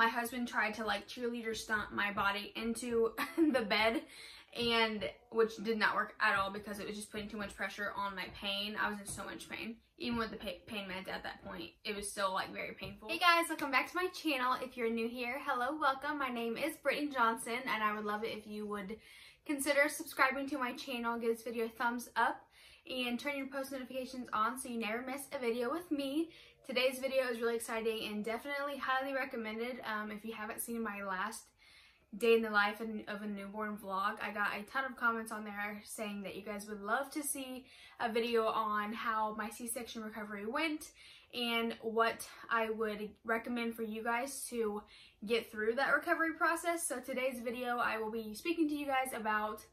my husband tried to like cheerleader stunt my body into the bed and which did not work at all because it was just putting too much pressure on my pain. I was in so much pain. Even with the pain meds at that point, it was still like very painful. Hey guys, welcome back to my channel. If you're new here, hello, welcome. My name is Brittany Johnson and I would love it if you would consider subscribing to my channel, give this video a thumbs up, and turn your post notifications on so you never miss a video with me. Today's video is really exciting and definitely highly recommended um, if you haven't seen my last day in the life of a newborn vlog. I got a ton of comments on there saying that you guys would love to see a video on how my C-section recovery went and what I would recommend for you guys to get through that recovery process. So today's video, I will be speaking to you guys about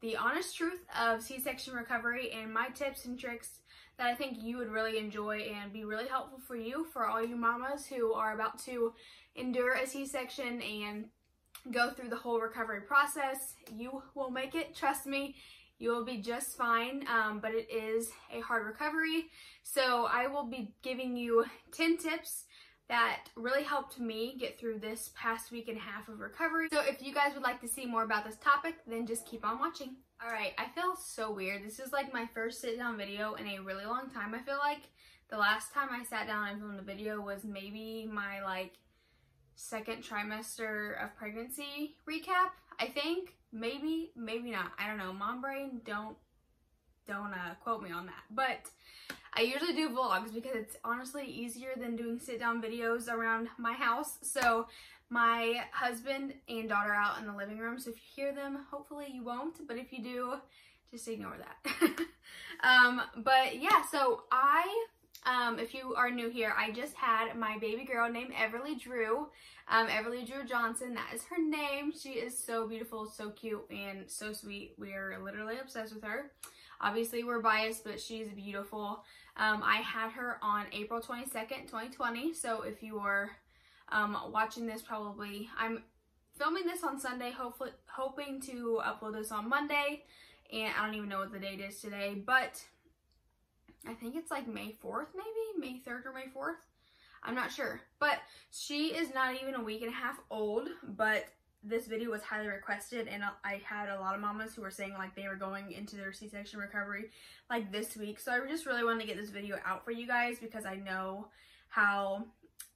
the honest truth of C-section recovery and my tips and tricks that I think you would really enjoy and be really helpful for you, for all you mamas who are about to endure a C-section and go through the whole recovery process. You will make it, trust me. You will be just fine, um, but it is a hard recovery. So I will be giving you 10 tips that really helped me get through this past week and a half of recovery. So if you guys would like to see more about this topic, then just keep on watching. All right, I feel so weird. This is like my first sit down video in a really long time. I feel like the last time I sat down and filmed a video was maybe my like second trimester of pregnancy recap, I think. Maybe, maybe not. I don't know. Mom brain, don't, don't uh, quote me on that. But I usually do vlogs because it's honestly easier than doing sit down videos around my house. So my husband and daughter out in the living room. So if you hear them, hopefully you won't. But if you do, just ignore that. um, but yeah, so I um, if you are new here, I just had my baby girl named Everly Drew. Um, Everly Drew Johnson, that is her name. She is so beautiful, so cute, and so sweet. We are literally obsessed with her. Obviously, we're biased, but she's beautiful. Um, I had her on April 22nd, 2020. So if you are um, watching this, probably, I'm filming this on Sunday, hopefully, hoping to upload this on Monday. And I don't even know what the date is today, but I think it's like May 4th maybe, May 3rd or May 4th. I'm not sure, but she is not even a week and a half old, but this video was highly requested and I had a lot of mamas who were saying like they were going into their C-section recovery like this week. So I just really wanted to get this video out for you guys because I know how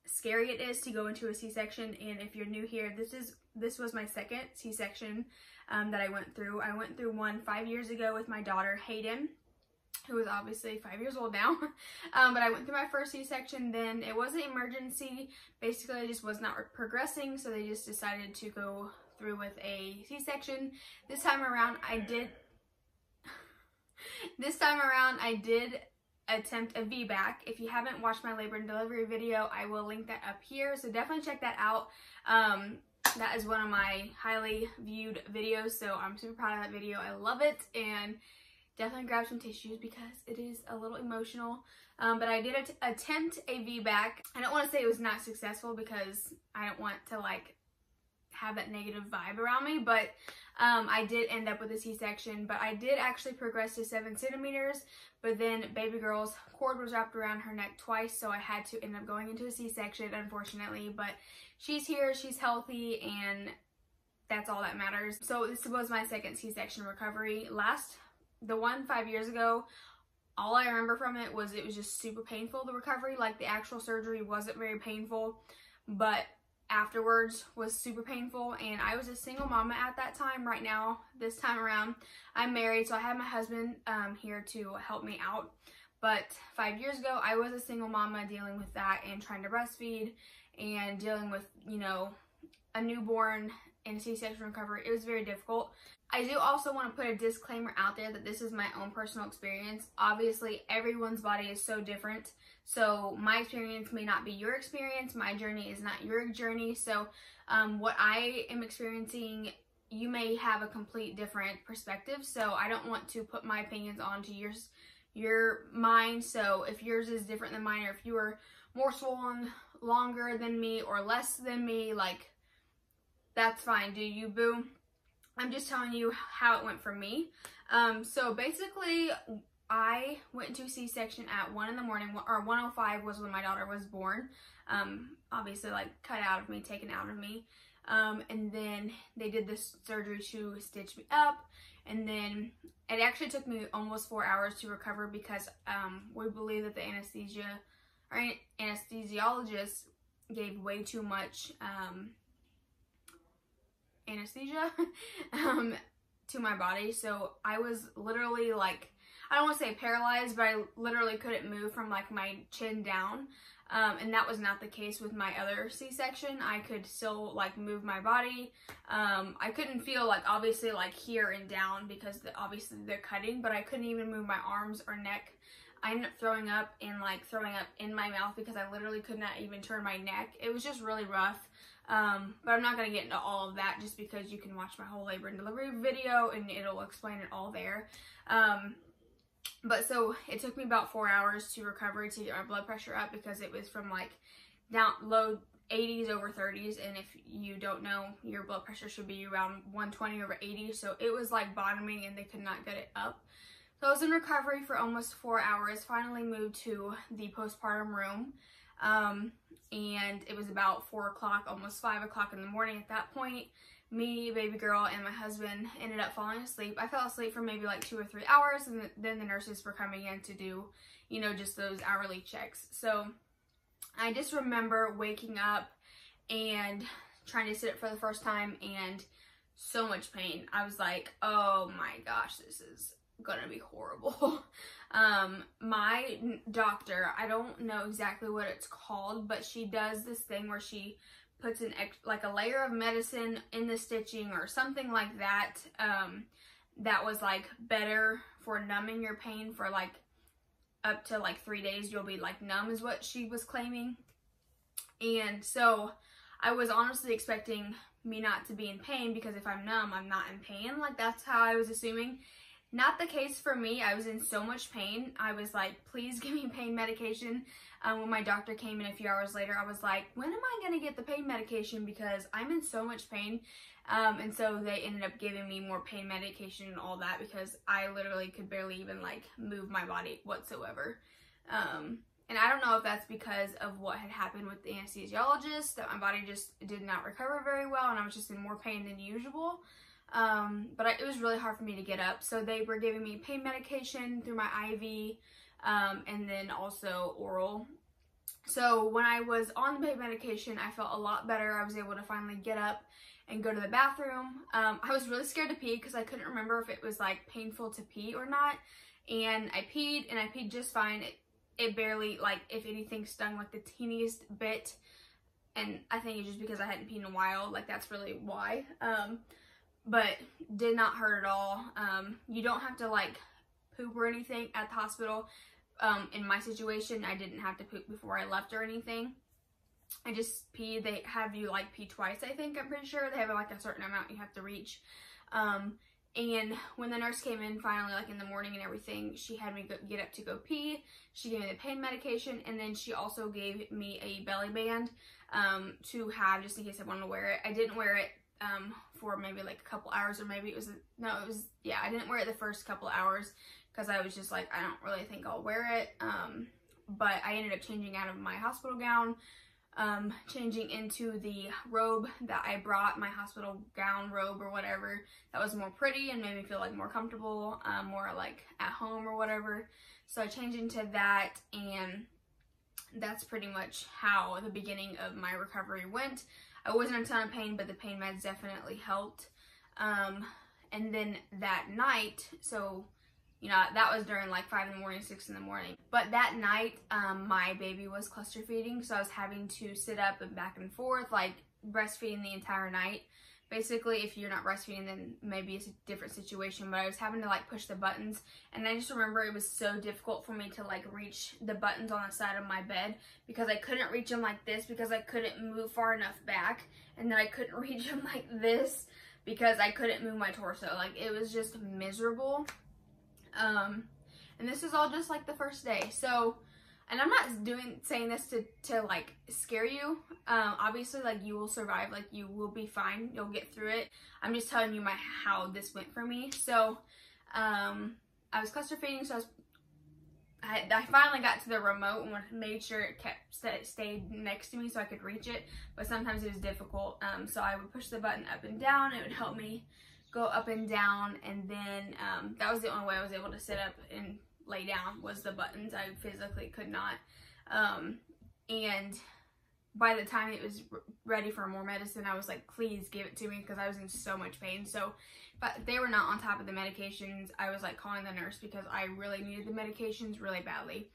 scary it is to go into a C-section and if you're new here, this is this was my second C-section um, that I went through. I went through one five years ago with my daughter Haidyn who is obviously five years old now. um, but I went through my first C-section, then it was an emergency. Basically, I just was not progressing, so they just decided to go through with a C-section. This time around, I did... this time around, I did attempt a VBAC. If you haven't watched my labor and delivery video, I will link that up here, so definitely check that out. Um, that is one of my highly viewed videos, so I'm super proud of that video. I love it, and definitely grab some tissues because it is a little emotional. Um, but I did attempt a VBAC. I don't want to say it was not successful because I don't want to like have that negative vibe around me, but um, I did end up with a C-section, but I did actually progress to seven centimeters, but then baby girl's cord was wrapped around her neck twice, so I had to end up going into a C-section, unfortunately, but she's here, she's healthy, and that's all that matters. So this was my second C-section recovery. Last the one five years ago, all I remember from it was it was just super painful, the recovery. Like the actual surgery wasn't very painful, but afterwards was super painful. And I was a single mama at that time. Right now, this time around, I'm married, so I have my husband um, here to help me out. But five years ago, I was a single mama dealing with that and trying to breastfeed and dealing with, you know, a newborn and C-section recovery. It was very difficult. I do also want to put a disclaimer out there that this is my own personal experience. Obviously, everyone's body is so different. So my experience may not be your experience. My journey is not your journey. So um, what I am experiencing, you may have a complete different perspective. So I don't want to put my opinions onto yours, your mind. So if yours is different than mine or if you are more swollen longer than me or less than me, like that's fine. Do you, boo? I'm just telling you how it went for me. Um, so basically, I went to C-section at 1 in the morning, or 105 was when my daughter was born. um, obviously like cut out of me, taken out of me. Um, and then they did this surgery to stitch me up. And then it actually took me almost four hours to recover because um, we believe that the anesthesia or anesthesiologist gave way too much um, anesthesia um, to my body. So I was literally like, I don't want to say paralyzed, but I literally couldn't move from like my chin down. Um, and that was not the case with my other C-section. I could still like move my body. Um, I couldn't feel like obviously like here and down because the, obviously they're cutting, but I couldn't even move my arms or neck. I ended up throwing up and like throwing up in my mouth because I literally could not even turn my neck. It was just really rough. Um, but I'm not going to get into all of that just because you can watch my whole labor and delivery video and it'll explain it all there. Um, but so it took me about four hours to recover to get my blood pressure up because it was from like down low 80s over 30s and if you don't know your blood pressure should be around 120 over 80 so it was like bottoming and they could not get it up. So I was in recovery for almost four hours. Finally moved to the postpartum room um, and it was about four o'clock almost five o'clock in the morning at that point me, baby girl, and my husband ended up falling asleep. I fell asleep for maybe like two or three hours, and then the nurses were coming in to do, you know, just those hourly checks. So I just remember waking up and trying to sit up for the first time and so much pain. I was like, oh my gosh, this is gonna be horrible. um, my doctor, I don't know exactly what it's called, but she does this thing where she puts an ex like a layer of medicine in the stitching or something like that um, that was like better for numbing your pain for like up to like three days. You'll be like numb is what she was claiming. And so I was honestly expecting me not to be in pain because if I'm numb I'm not in pain. Like that's how I was assuming not the case for me I was in so much pain I was like please give me pain medication um, when my doctor came in a few hours later, I was like, when am I going to get the pain medication? Because I'm in so much pain. Um, and so they ended up giving me more pain medication and all that because I literally could barely even like move my body whatsoever. Um, and I don't know if that's because of what had happened with the anesthesiologist, that my body just did not recover very well and I was just in more pain than usual. Um, but I, it was really hard for me to get up. So they were giving me pain medication through my IV um, and then also oral. So when I was on the pain medication, I felt a lot better. I was able to finally get up and go to the bathroom. Um, I was really scared to pee because I couldn't remember if it was like painful to pee or not. And I peed and I peed just fine. It, it barely, like, if anything, stung like the teeniest bit. And I think it's just because I hadn't peed in a while. Like, that's really why. Um, but did not hurt at all. Um, you don't have to, like, poop or anything at the hospital. Um, in my situation, I didn't have to poop before I left or anything. I just pee. They have you like pee twice, I think. I'm pretty sure. They have like a certain amount you have to reach. Um, and when the nurse came in finally, like in the morning and everything, she had me go, get up to go pee. She gave me the pain medication, and then she also gave me a belly band um, to have just in case I wanted to wear it. I didn't wear it um, for maybe like a couple hours, or maybe it was, no, it was, yeah, I didn't wear it the first couple hours because I was just like, I don't really think I'll wear it. Um, but I ended up changing out of my hospital gown, um, changing into the robe that I brought, my hospital gown robe or whatever, that was more pretty and made me feel like more comfortable, um, more like at home or whatever. So I changed into that and that's pretty much how the beginning of my recovery went. I wasn't in a ton of pain, but the pain meds definitely helped. Um, and then that night, so you know, that was during like 5 in the morning, 6 in the morning. But that night, um, my baby was cluster feeding, so I was having to sit up and back and forth, like breastfeeding the entire night. Basically, if you're not breastfeeding, then maybe it's a different situation, but I was having to like push the buttons, and I just remember it was so difficult for me to like reach the buttons on the side of my bed because I couldn't reach them like this because I couldn't move far enough back, and then I couldn't reach them like this because I couldn't move my torso. Like, it was just miserable. Um, and this is all just like the first day. So, and I'm not doing saying this to to like scare you. Um, obviously, like you will survive. Like you will be fine. You'll get through it. I'm just telling you my how this went for me. So, um, I was cluster feeding, so I was I, I finally got to the remote and made sure it kept st stayed next to me so I could reach it. But sometimes it was difficult. Um, so I would push the button up and down. It would help me go up and down. And then um, that was the only way I was able to sit up and lay down was the buttons. I physically could not. Um, and by the time it was ready for more medicine, I was like, please give it to me because I was in so much pain. So, but they were not on top of the medications. I was like calling the nurse because I really needed the medications really badly.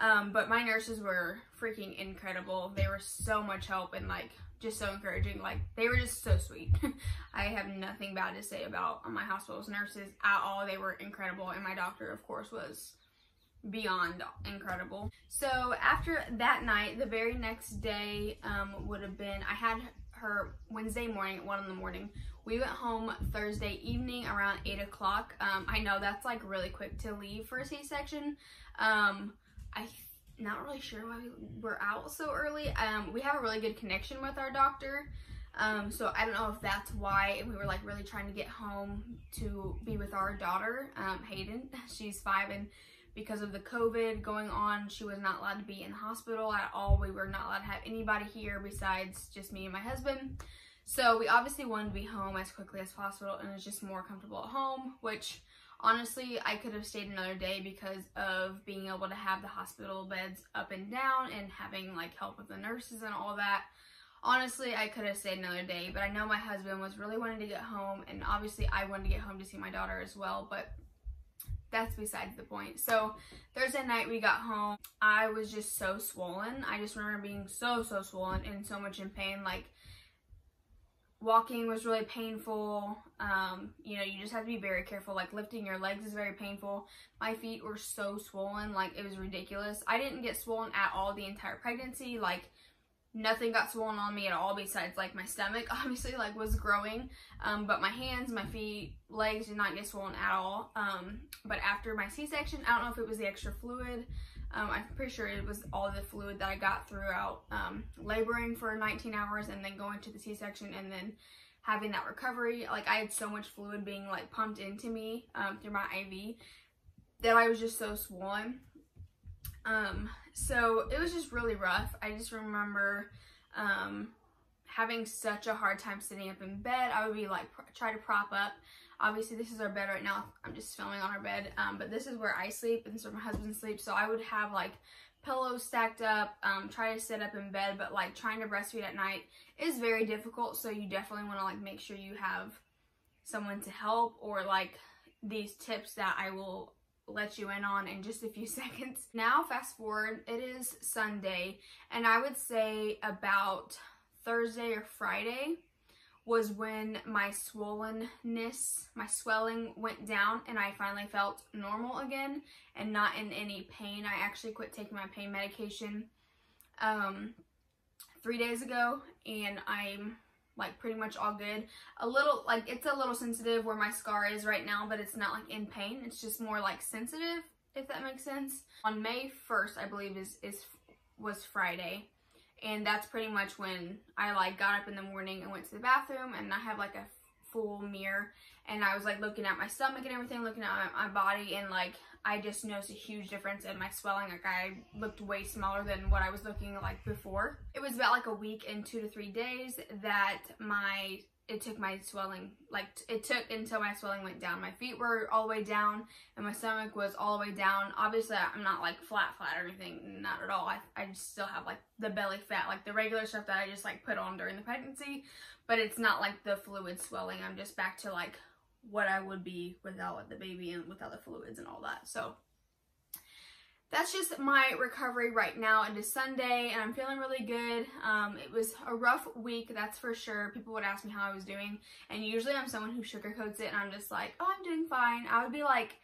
Um, but my nurses were freaking incredible. They were so much help and like just so encouraging. Like they were just so sweet. I have nothing bad to say about my hospital's nurses at all. They were incredible. And my doctor, of course, was beyond incredible. So after that night, the very next day um, would have been, I had her Wednesday morning at 1 in the morning. We went home Thursday evening around 8 o'clock. Um, I know that's like really quick to leave for a C-section. Um, I'm not really sure why we were out so early. Um, we have a really good connection with our doctor. Um, so I don't know if that's why we were like really trying to get home to be with our daughter, um, Haidyn. She's five and because of the COVID going on, she was not allowed to be in the hospital at all. We were not allowed to have anybody here besides just me and my husband. So we obviously wanted to be home as quickly as possible and it's just more comfortable at home, which honestly I could have stayed another day because of being able to have the hospital beds up and down and having like help with the nurses and all that. Honestly, I could have stayed another day, but I know my husband was really wanting to get home and obviously I wanted to get home to see my daughter as well, but that's besides the point. So Thursday night we got home. I was just so swollen. I just remember being so, so swollen and so much in pain. Like walking was really painful. Um, you know, you just have to be very careful. Like lifting your legs is very painful. My feet were so swollen. Like it was ridiculous. I didn't get swollen at all the entire pregnancy. Like nothing got swollen on me at all besides like my stomach obviously like was growing um, but my hands my feet legs did not get swollen at all um, but after my c-section i don't know if it was the extra fluid um, i'm pretty sure it was all the fluid that i got throughout um, laboring for 19 hours and then going to the c-section and then having that recovery like i had so much fluid being like pumped into me um, through my iv that i was just so swollen um, so it was just really rough. I just remember um, having such a hard time sitting up in bed. I would be like, try to prop up. Obviously, this is our bed right now. I'm just filming on our bed. Um, but this is where I sleep and this is where my husband sleeps. So I would have like pillows stacked up, um, try to sit up in bed, but like trying to breastfeed at night is very difficult. So you definitely want to like make sure you have someone to help or like these tips that I will let you in on in just a few seconds. Now, fast forward, it is Sunday, and I would say about Thursday or Friday was when my swollenness, my swelling went down and I finally felt normal again and not in any pain. I actually quit taking my pain medication um, three days ago and I'm like pretty much all good. A little, like it's a little sensitive where my scar is right now, but it's not like in pain. It's just more like sensitive, if that makes sense. On May 1st, I believe is, is was Friday. And that's pretty much when I like got up in the morning and went to the bathroom and I have like a full mirror and I was like looking at my stomach and everything, looking at my, my body and like I just noticed a huge difference in my swelling. Like I looked way smaller than what I was looking like before. It was about like a week and two to three days that my it took my swelling like it took until my swelling went down. My feet were all the way down and my stomach was all the way down. Obviously i'm not like flat flat or anything not at all. I, I still have like the belly fat like the regular stuff that i just like put on during the pregnancy but it's not like the fluid swelling. I'm just back to like what I would be without the baby and without the fluids and all that. So that's just my recovery right now into Sunday and I'm feeling really good. Um, it was a rough week, that's for sure. People would ask me how I was doing and usually I'm someone who sugarcoats it and I'm just like, oh, I'm doing fine. I would be like,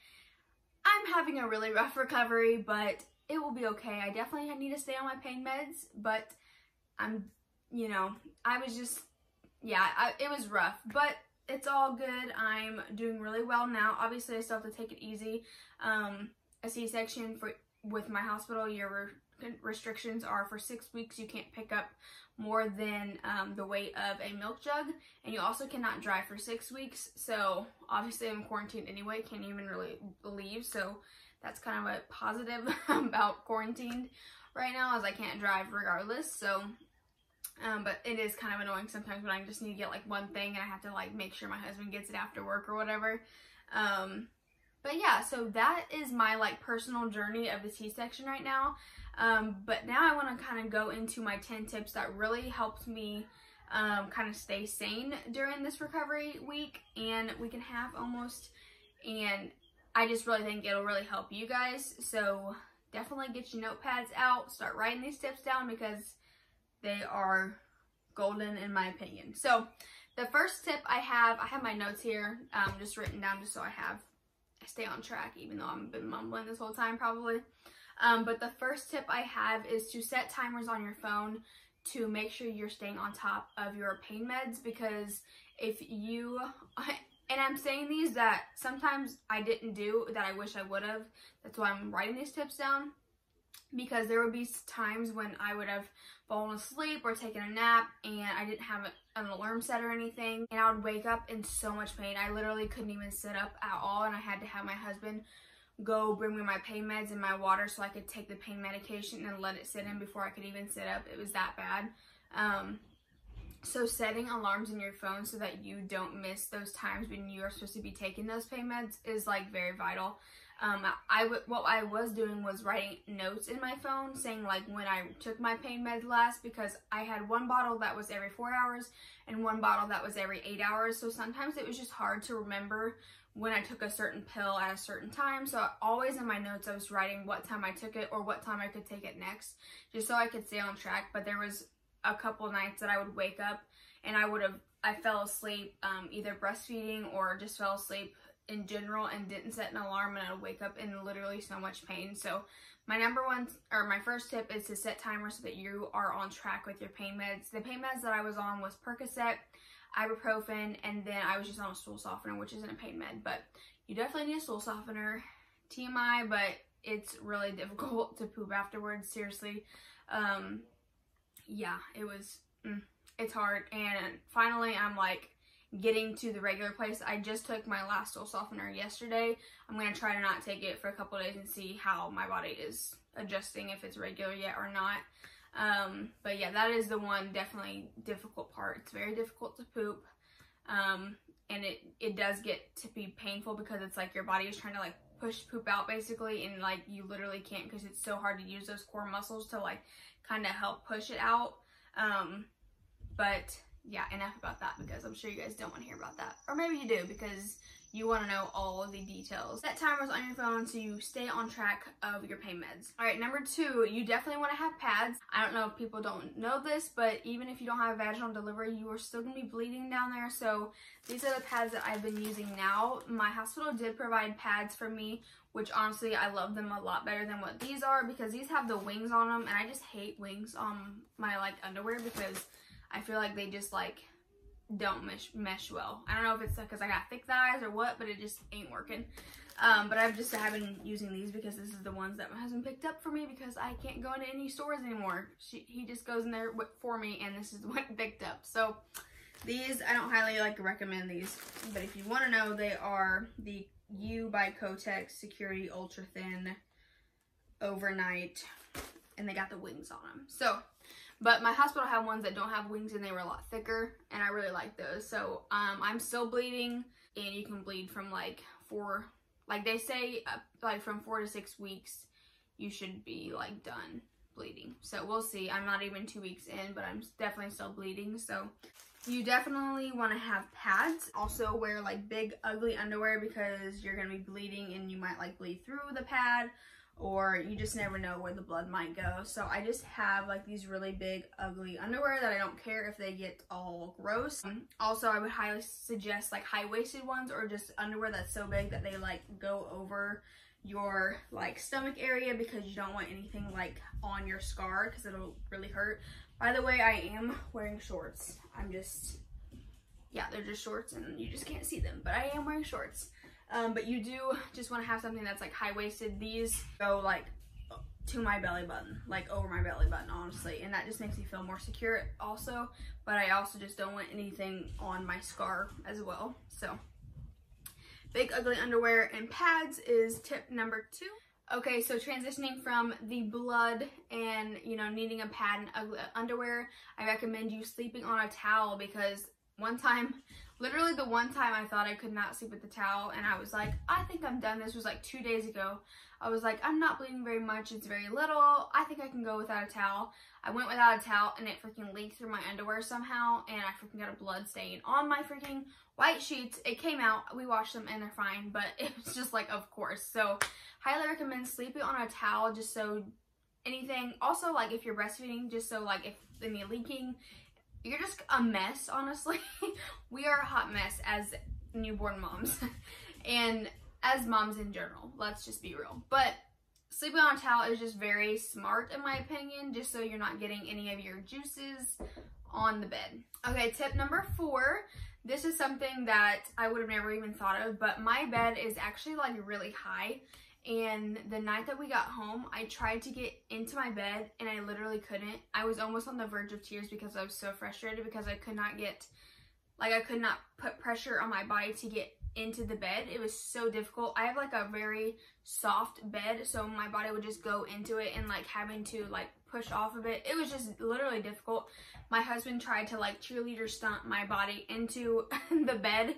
I'm having a really rough recovery, but it will be okay. I definitely need to stay on my pain meds, but I'm, you know, I was just, yeah, I, it was rough, but it's all good. I'm doing really well now. Obviously, I still have to take it easy. Um, a C-section for with my hospital, your re restrictions are for six weeks. You can't pick up more than um, the weight of a milk jug. And you also cannot drive for six weeks. So obviously I'm quarantined anyway. Can't even really leave. So that's kind of a positive about quarantined right now as I can't drive regardless. So, um, but it is kind of annoying sometimes when I just need to get like one thing and I have to like make sure my husband gets it after work or whatever. Um, but yeah, so that is my like personal journey of the C-section right now. Um, but now I want to kind of go into my 10 tips that really helped me um, kind of stay sane during this recovery week and week and a half almost. And I just really think it'll really help you guys. So definitely get your notepads out, start writing these tips down because they are golden in my opinion. So the first tip I have, I have my notes here um, just written down just so I have, stay on track even though I've been mumbling this whole time probably. Um, but the first tip I have is to set timers on your phone to make sure you're staying on top of your pain meds because if you, and I'm saying these that sometimes I didn't do that I wish I would have. That's why I'm writing these tips down because there would be times when I would have fallen asleep or taken a nap and I didn't have an alarm set or anything and I would wake up in so much pain. I literally couldn't even sit up at all and I had to have my husband go bring me my pain meds and my water so I could take the pain medication and let it sit in before I could even sit up. It was that bad. Um, so setting alarms in your phone so that you don't miss those times when you are supposed to be taking those pain meds is like very vital. Um, I what I was doing was writing notes in my phone saying like when I took my pain meds last because I had one bottle that was every four hours and one bottle that was every eight hours. So sometimes it was just hard to remember when I took a certain pill at a certain time. So always in my notes, I was writing what time I took it or what time I could take it next, just so I could stay on track. But there was a couple nights that I would wake up and I would have, I fell asleep um, either breastfeeding or just fell asleep in general and didn't set an alarm and I would wake up in literally so much pain. So my number one, or my first tip is to set timers so that you are on track with your pain meds. The pain meds that I was on was Percocet, ibuprofen, and then I was just on a stool softener, which isn't a pain med, but you definitely need a stool softener. TMI, but it's really difficult to poop afterwards, seriously. Um, yeah, it was, mm, it's hard. And finally, I'm like getting to the regular place. I just took my last stool softener yesterday. I'm going to try to not take it for a couple days and see how my body is adjusting, if it's regular yet or not. Um, but yeah, that is the one definitely difficult part. It's very difficult to poop. Um, and it, it does get to be painful because it's like your body is trying to like push poop out basically and like you literally can't because it's so hard to use those core muscles to like kind of help push it out. Um, but yeah, enough about that because I'm sure you guys don't want to hear about that. Or maybe you do because you want to know all of the details. Set timers on your phone so you stay on track of your pain meds. All right, number two, you definitely want to have pads. I don't know if people don't know this, but even if you don't have vaginal delivery, you are still going to be bleeding down there. So these are the pads that I've been using now. My hospital did provide pads for me, which honestly, I love them a lot better than what these are because these have the wings on them, and I just hate wings on my like underwear because I feel like they just like don't mesh, mesh well. I don't know if it's because I got thick thighs or what, but it just ain't working. Um, but I've just have been using these because this is the ones that my husband picked up for me because I can't go into any stores anymore. She, he just goes in there for me and this is what picked up. So these, I don't highly like recommend these, but if you want to know, they are the U by Kotex Security Ultra Thin Overnight and they got the wings on them. So but my hospital had ones that don't have wings and they were a lot thicker and I really like those. So um, I'm still bleeding and you can bleed from like four, like they say uh, like from four to six weeks you should be like done bleeding. So we'll see. I'm not even two weeks in, but I'm definitely still bleeding. So you definitely want to have pads. Also wear like big ugly underwear because you're going to be bleeding and you might like bleed through the pad or you just never know where the blood might go. So I just have like these really big ugly underwear that I don't care if they get all gross. Um, also, I would highly suggest like high-waisted ones or just underwear that's so big that they like go over your like stomach area because you don't want anything like on your scar because it'll really hurt. By the way, I am wearing shorts. I'm just, yeah, they're just shorts and you just can't see them, but I am wearing shorts. Um, but you do just want to have something that's like high-waisted. These go like to my belly button, like over my belly button, honestly. And that just makes me feel more secure also. But I also just don't want anything on my scar as well. So big ugly underwear and pads is tip number two. Okay, so transitioning from the blood and, you know, needing a pad and ugly underwear, I recommend you sleeping on a towel because one time, literally the one time I thought I could not sleep with the towel and I was like, I think I'm done. This was like two days ago. I was like, I'm not bleeding very much. It's very little. I think I can go without a towel. I went without a towel and it freaking leaked through my underwear somehow and I freaking got a blood stain on my freaking white sheets. It came out. We washed them and they're fine, but it was just like, of course. So highly recommend sleeping on a towel just so anything. Also, like if you're breastfeeding, just so like if any leaking, you're just a mess, honestly. we are a hot mess as newborn moms. and as moms in general. Let's just be real. But sleeping on a towel is just very smart in my opinion, just so you're not getting any of your juices on the bed. Okay, tip number four. This is something that I would have never even thought of, but my bed is actually like really high. And the night that we got home, I tried to get into my bed and I literally couldn't. I was almost on the verge of tears because I was so frustrated because I could not get, like I could not put pressure on my body to get into the bed. It was so difficult. I have like a very soft bed, so my body would just go into it and like having to like push off of it. It was just literally difficult. My husband tried to like cheerleader stunt my body into the bed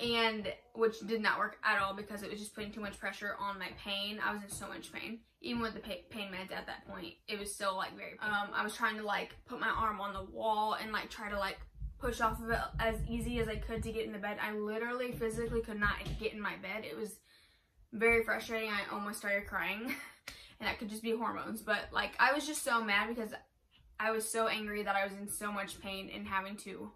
and which did not work at all because it was just putting too much pressure on my pain. I was in so much pain. Even with the pain meds at that point, it was still like very pain. Um, I was trying to like put my arm on the wall and like try to like push off of it as easy as I could to get in the bed. I literally physically could not get in my bed. It was very frustrating. I almost started crying and that could just be hormones. But like I was just so mad because I was so angry that I was in so much pain and having to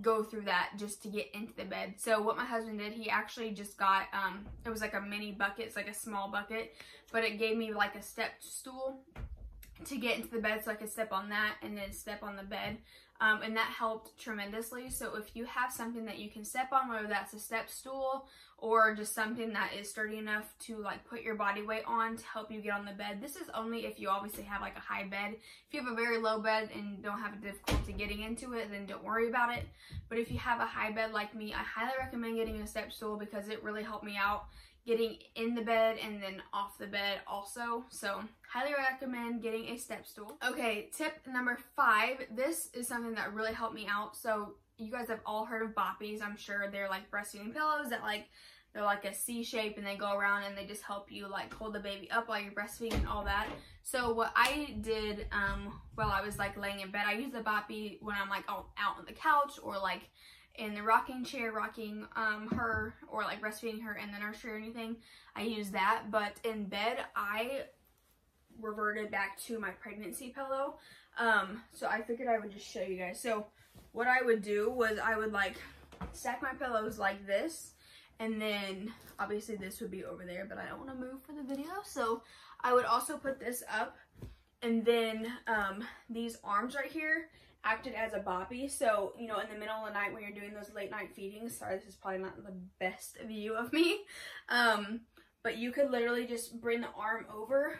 go through that just to get into the bed. So what my husband did, he actually just got, um, it was like a mini bucket, it's like a small bucket, but it gave me like a step stool to get into the bed so I could step on that and then step on the bed um, and that helped tremendously. So if you have something that you can step on, whether that's a step stool or just something that is sturdy enough to like put your body weight on to help you get on the bed. This is only if you obviously have like a high bed. If you have a very low bed and don't have a difficulty getting into it, then don't worry about it. But if you have a high bed like me, I highly recommend getting a step stool because it really helped me out getting in the bed and then off the bed also. So highly recommend getting a step stool. Okay, tip number five. This is something that really helped me out. So you guys have all heard of Boppies. I'm sure they're like breastfeeding pillows that like they're like a C shape and they go around and they just help you like hold the baby up while you're breastfeeding and all that. So what I did um, while I was like laying in bed, I use the Boppy when I'm like out on the couch or like in the rocking chair rocking um, her or like breastfeeding her in the nursery or anything. I use that, but in bed I reverted back to my pregnancy pillow. Um, so I figured I would just show you guys. So what I would do was I would like stack my pillows like this and then obviously this would be over there, but I don't want to move for the video. So I would also put this up and then um, these arms right here acted as a boppy. So, you know, in the middle of the night when you're doing those late night feedings, sorry, this is probably not the best view of me. Um, but you could literally just bring the arm over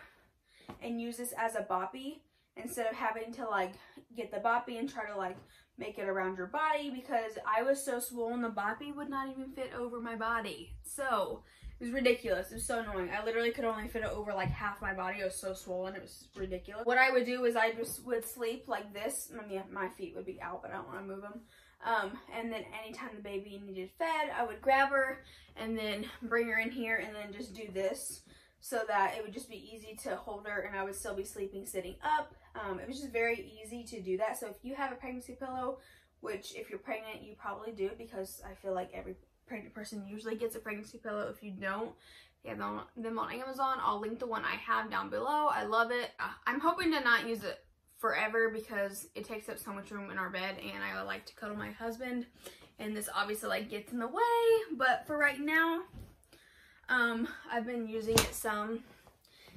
and use this as a boppy instead of having to like get the boppy and try to like make it around your body because I was so swollen the boppy would not even fit over my body. So it was ridiculous. It was so annoying. I literally could only fit it over like half my body. It was so swollen. It was ridiculous. What I would do is I just would sleep like this. I mean, my feet would be out, but I don't want to move them. Um, and then anytime the baby needed fed, I would grab her and then bring her in here and then just do this so that it would just be easy to hold her and I would still be sleeping sitting up. Um, it was just very easy to do that. So if you have a pregnancy pillow, which if you're pregnant, you probably do because I feel like every pregnant person usually gets a pregnancy pillow. If you don't, you have them, them on Amazon. I'll link the one I have down below. I love it. Uh, I'm hoping to not use it forever because it takes up so much room in our bed and I like to cuddle my husband and this obviously like gets in the way but for right now um I've been using it some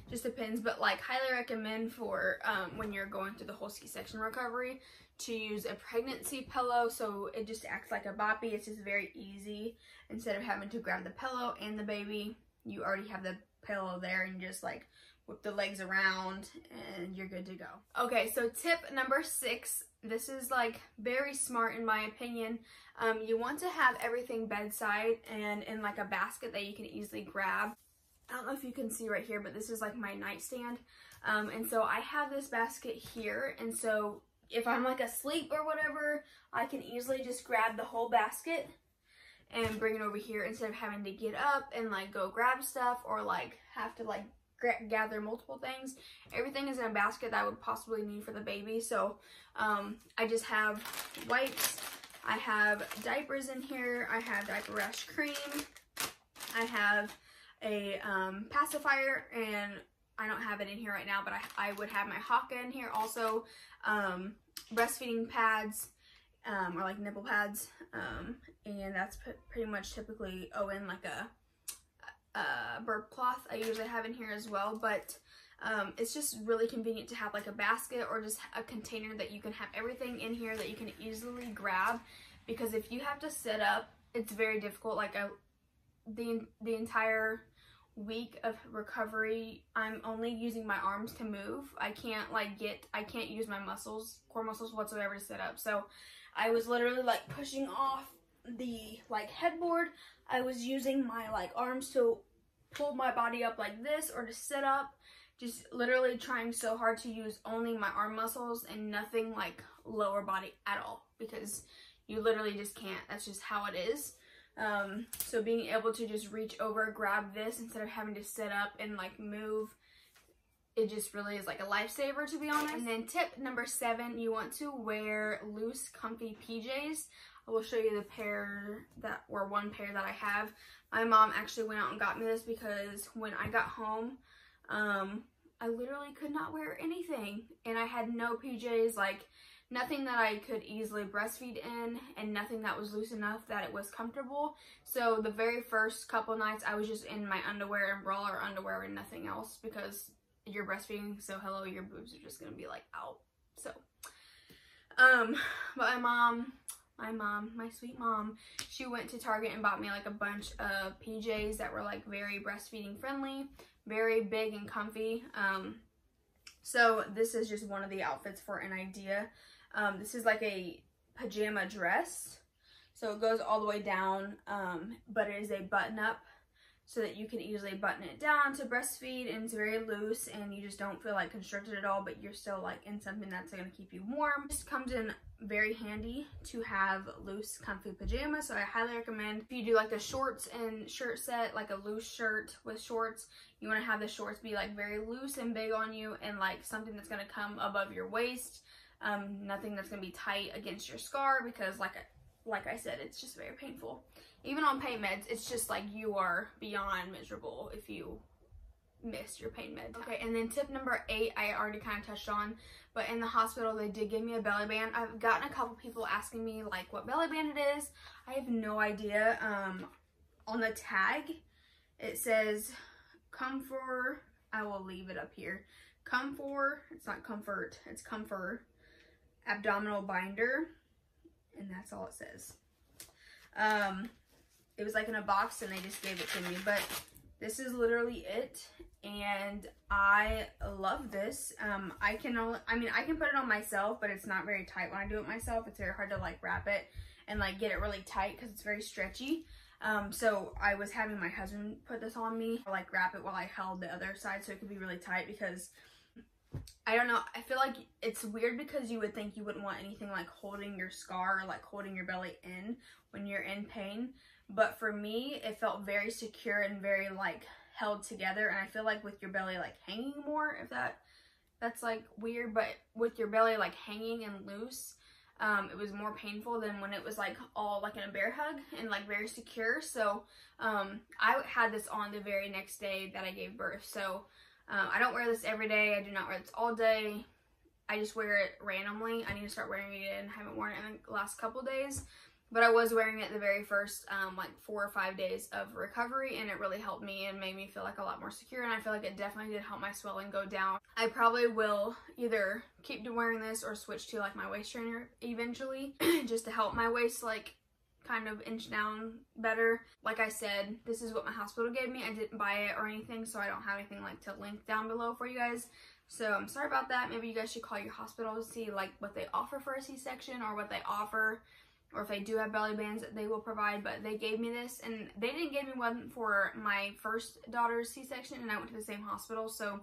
just depends but like highly recommend for um, when you're going through the whole c-section recovery to use a pregnancy pillow so it just acts like a boppy it's just very easy. Instead of having to grab the pillow and the baby you already have the pillow there and just like whip the legs around and you're good to go. Okay so tip number six. This is like very smart in my opinion. Um, you want to have everything bedside and in like a basket that you can easily grab. I don't know if you can see right here, but this is like my nightstand. Um, and so I have this basket here. And so if I'm like asleep or whatever, I can easily just grab the whole basket and bring it over here instead of having to get up and like go grab stuff or like have to like gather multiple things. Everything is in a basket that I would possibly need for the baby. So um, I just have wipes. I have diapers in here. I have diaper rash cream. I have a um, pacifier and I don't have it in here right now, but I, I would have my Haakaa in here also. Um, breastfeeding pads um, or like nipple pads. Um, and that's pretty much typically, oh, and like a, a burp cloth I usually have in here as well. But um, it's just really convenient to have like a basket or just a container that you can have everything in here that you can easily grab. Because if you have to sit up, it's very difficult. Like I, the, the entire week of recovery i'm only using my arms to move. I can't like get i can't use my muscles core muscles whatsoever to sit up. So i was literally like pushing off the like headboard. I was using my like arms to pull my body up like this or to sit up just literally trying so hard to use only my arm muscles and nothing like lower body at all because you literally just can't. That's just how it is um, so being able to just reach over, grab this instead of having to sit up and like move, it just really is like a lifesaver to be honest. And then tip number seven, you want to wear loose, comfy PJs. I will show you the pair that, or one pair that I have. My mom actually went out and got me this because when I got home, um, I literally could not wear anything. And I had no PJs, like, nothing that I could easily breastfeed in and nothing that was loose enough that it was comfortable. So the very first couple nights I was just in my underwear and bra or underwear and nothing else because you're breastfeeding so hello your boobs are just gonna be like out. So um but my mom my mom, my sweet mom, she went to Target and bought me like a bunch of PJs that were like very breastfeeding friendly, very big and comfy. Um, so this is just one of the outfits for an idea. Um, this is like a pajama dress. So it goes all the way down, um, but it is a button up so that you can easily button it down to breastfeed and it's very loose and you just don't feel like constricted at all, but you're still like in something that's gonna keep you warm. This comes in very handy to have loose comfy pajamas, so I highly recommend if you do like a shorts and shirt set, like a loose shirt with shorts, you wanna have the shorts be like very loose and big on you and like something that's gonna come above your waist um, nothing that's going to be tight against your scar because like like I said, it's just very painful. Even on pain meds, it's just like you are beyond miserable if you miss your pain meds. Okay, and then tip number eight, I already kind of touched on, but in the hospital, they did give me a belly band. I've gotten a couple people asking me like what belly band it is. I have no idea. Um, on the tag, it says comfort. I will leave it up here. Comfort, it's not comfort, it's comfort abdominal binder and that's all it says. Um, it was like in a box and they just gave it to me, but this is literally it and I love this. Um, I can only, I mean, I can put it on myself, but it's not very tight when I do it myself. It's very hard to like wrap it and like get it really tight because it's very stretchy. Um, so I was having my husband put this on me, like wrap it while I held the other side so it could be really tight because I don't know. I feel like it's weird because you would think you wouldn't want anything like holding your scar or like holding your belly in when you're in pain. But for me, it felt very secure and very like held together. And I feel like with your belly like hanging more, if that that's like weird, but with your belly like hanging and loose, um, it was more painful than when it was like all like in a bear hug and like very secure. So um, I had this on the very next day that I gave birth. So um, I don't wear this every day. I do not wear this all day. I just wear it randomly. I need to start wearing it and haven't worn it in the last couple days. But I was wearing it the very first um, like four or five days of recovery and it really helped me and made me feel like a lot more secure and I feel like it definitely did help my swelling go down. I probably will either keep wearing this or switch to like my waist trainer eventually just to help my waist like kind of inch down better. Like I said, this is what my hospital gave me. I didn't buy it or anything, so I don't have anything like to link down below for you guys. So I'm sorry about that. Maybe you guys should call your hospital to see like what they offer for a C-section or what they offer or if they do have belly bands that they will provide but they gave me this and they didn't give me one for my first daughter's c-section and i went to the same hospital so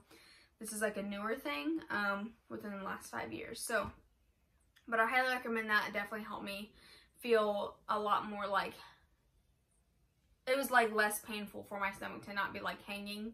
this is like a newer thing um, within the last five years so but i highly recommend that it definitely helped me feel a lot more like it was like less painful for my stomach to not be like hanging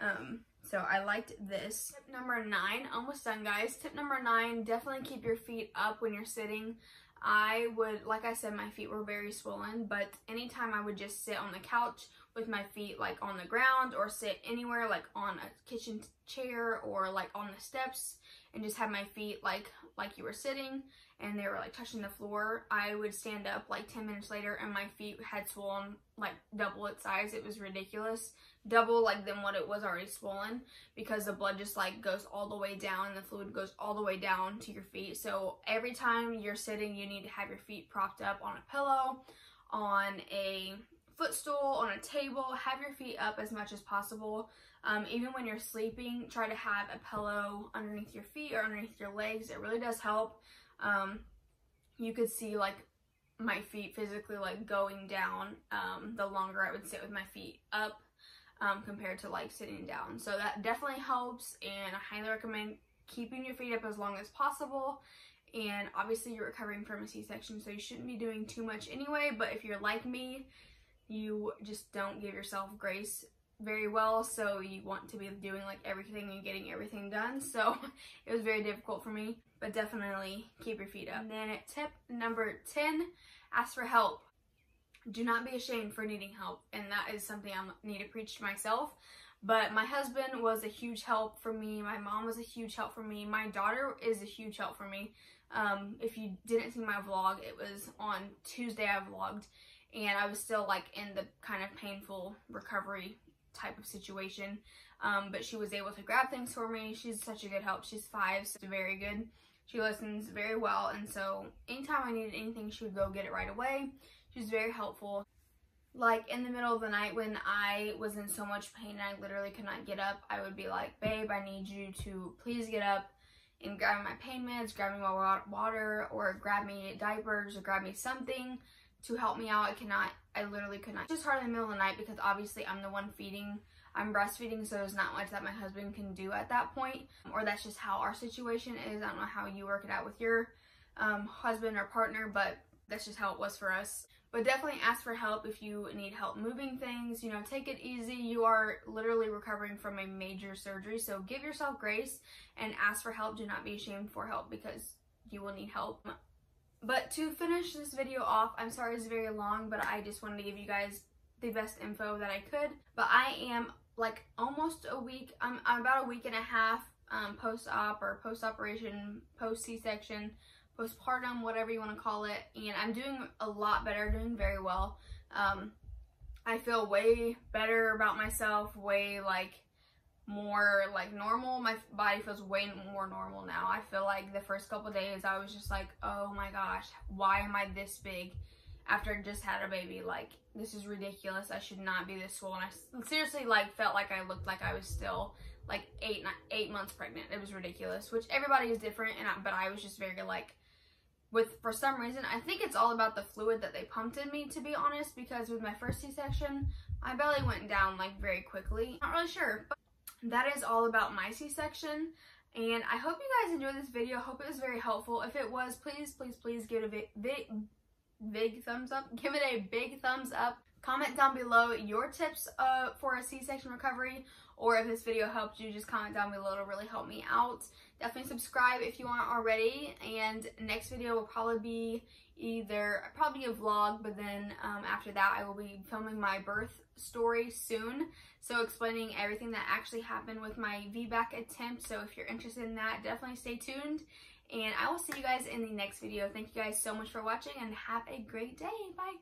um, so I liked this. Tip number nine, almost done guys. Tip number nine, definitely keep your feet up when you're sitting. I would, like I said, my feet were very swollen, but anytime I would just sit on the couch with my feet like on the ground or sit anywhere like on a kitchen chair or like on the steps and just have my feet like like you were sitting and they were like touching the floor, I would stand up like 10 minutes later and my feet had swollen like double its size. It was ridiculous. Double like than what it was already swollen because the blood just like goes all the way down and the fluid goes all the way down to your feet. So every time you're sitting, you need to have your feet propped up on a pillow, on a footstool, on a table. Have your feet up as much as possible. Um, even when you're sleeping, try to have a pillow underneath your feet or underneath your legs. It really does help. Um, you could see like my feet physically like going down um, the longer I would sit with my feet up um, compared to like sitting down. So that definitely helps and I highly recommend keeping your feet up as long as possible. And obviously you're recovering from a C-section so you shouldn't be doing too much anyway. But if you're like me, you just don't give yourself grace very well so you want to be doing like everything and getting everything done so it was very difficult for me but definitely keep your feet up and then tip number 10 ask for help do not be ashamed for needing help and that is something i need to preach to myself but my husband was a huge help for me my mom was a huge help for me my daughter is a huge help for me um, if you didn't see my vlog it was on tuesday i vlogged and i was still like in the kind of painful recovery type of situation. Um, but she was able to grab things for me. She's such a good help. She's five, so very good. She listens very well, and so anytime I needed anything, she would go get it right away. She was very helpful. Like in the middle of the night when I was in so much pain and I literally could not get up, I would be like, babe, I need you to please get up and grab my pain meds, grab me my water, or grab me diapers, or grab me something to help me out. I cannot, I literally could not. It's just hard in the middle of the night because obviously I'm the one feeding. I'm breastfeeding, so there's not much that my husband can do at that point. Or that's just how our situation is. I don't know how you work it out with your um, husband or partner, but that's just how it was for us. But definitely ask for help if you need help moving things. You know, take it easy. You are literally recovering from a major surgery, so give yourself grace and ask for help. Do not be ashamed for help because you will need help. But to finish this video off, I'm sorry it's very long, but I just wanted to give you guys the best info that I could. But I am like almost a week, I'm, I'm about a week and a half um, post-op or post-operation, post-C-section, postpartum, whatever you want to call it. And I'm doing a lot better, doing very well. Um, I feel way better about myself, way like more like normal. My body feels way more normal now. I feel like the first couple days I was just like, oh my gosh, why am I this big after I just had a baby? Like, this is ridiculous. I should not be this swollen. I seriously like felt like I looked like I was still like eight eight months pregnant. It was ridiculous, which everybody is different, and I, but I was just very like with for some reason I think it's all about the fluid that they pumped in me to be honest because with my first C-section my belly went down like very quickly. Not really sure, but that is all about my C-section. And I hope you guys enjoyed this video. hope it was very helpful. If it was, please, please, please give it a big, big thumbs up. Give it a big thumbs up. Comment down below your tips uh, for a C-section recovery or if this video helped you, just comment down below. It'll really help me out. Definitely subscribe if you aren't already. And next video will probably be either, probably a vlog, but then um, after that I will be filming my birth story soon. So explaining everything that actually happened with my VBAC attempt. So if you're interested in that, definitely stay tuned. And I will see you guys in the next video. Thank you guys so much for watching and have a great day. Bye.